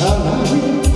I'm not afraid.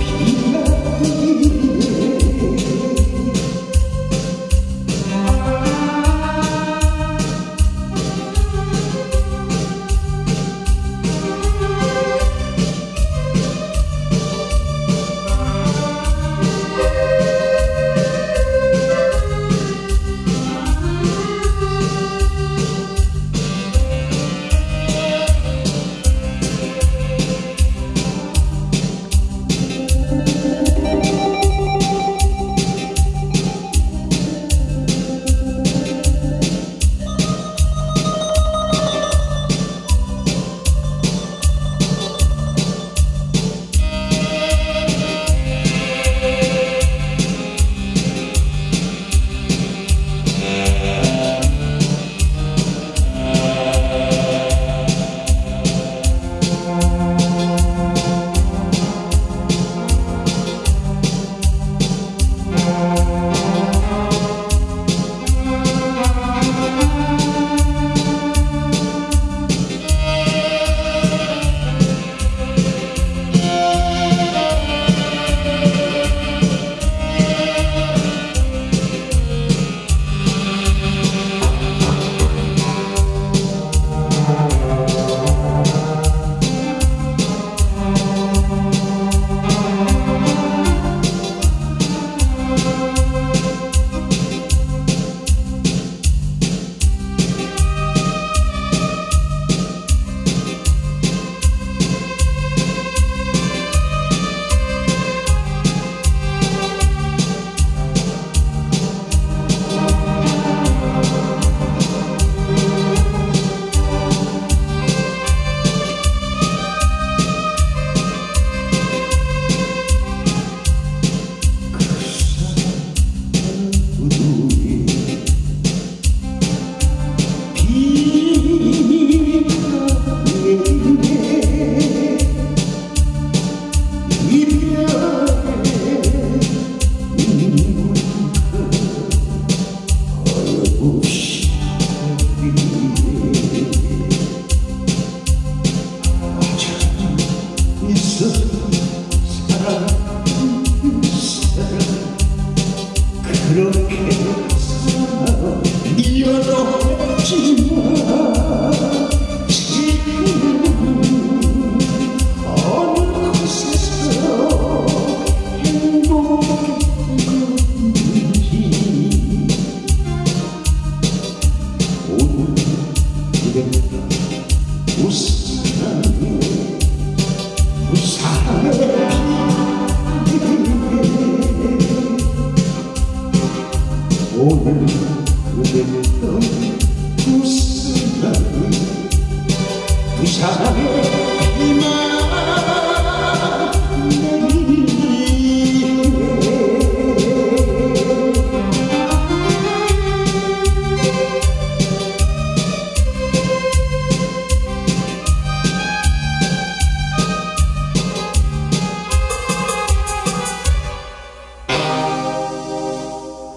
오늘 그대는 두 사람의 이만